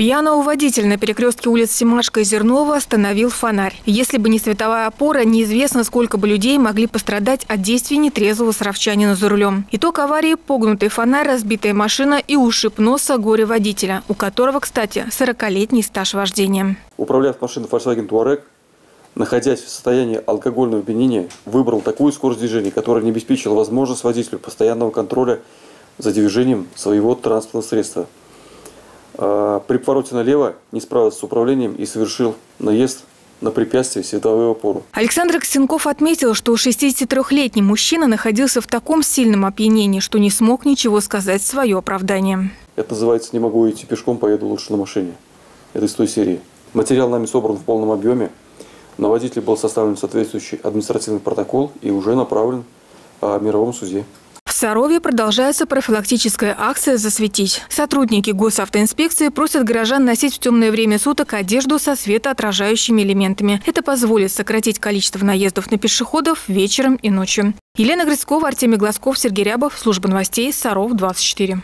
Пьяного водителя на перекрестке улиц Семашка и Зернова остановил фонарь. Если бы не световая опора, неизвестно, сколько бы людей могли пострадать от действий нетрезвого саровчанина за рулем. Итог аварии – погнутый фонарь, разбитая машина и ушиб носа горе-водителя, у которого, кстати, 40-летний стаж вождения. Управляя машиной Volkswagen Touareg, находясь в состоянии алкогольного опьянения, выбрал такую скорость движения, которая не обеспечила возможность водителю постоянного контроля за движением своего транспортного средства. А, при повороте налево не справился с управлением и совершил наезд на препятствие световую опору. Александр Ксенков отметил, что 63-летний мужчина находился в таком сильном опьянении, что не смог ничего сказать в свое оправдание. Это называется «не могу идти пешком, поеду лучше на машине». Это из той серии. Материал нами собран в полном объеме. На водителя был составлен соответствующий административный протокол и уже направлен а, в мировом суде. Сарове продолжается профилактическая акция «Засветить». Сотрудники госавтоинспекции просят горожан носить в темное время суток одежду со светоотражающими элементами. Это позволит сократить количество наездов на пешеходов вечером и ночью. Елена Грицкова, Артемий Глазков, Сергей Рябов. Служба новостей Саров 24.